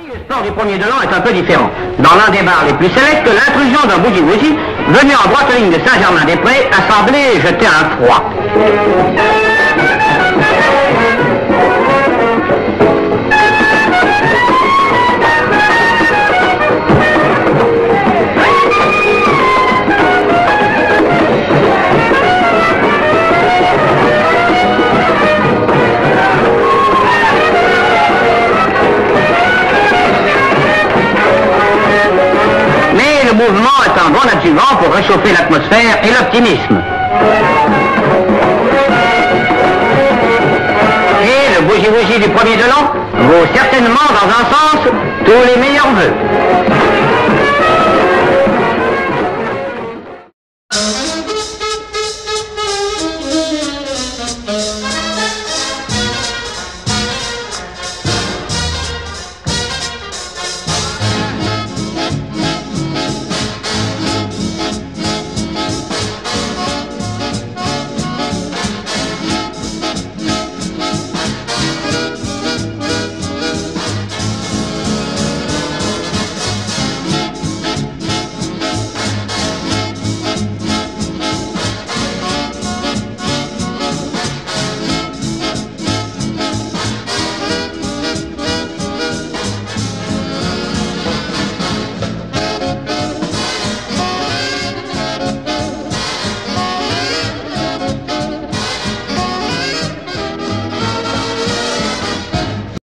L'histoire du premier de l'an est un peu différent. Dans l'un des bars les plus sélects, l'intrusion d'un bougie-bougie venu en droite ligne de Saint-Germain-des-Prés a semblé jeter un froid. Mouvement est un bon adjuvant pour réchauffer l'atmosphère et l'optimisme. Et le bougie-bougie du premier de l'an vaut certainement dans un sens tous les meilleurs vœux.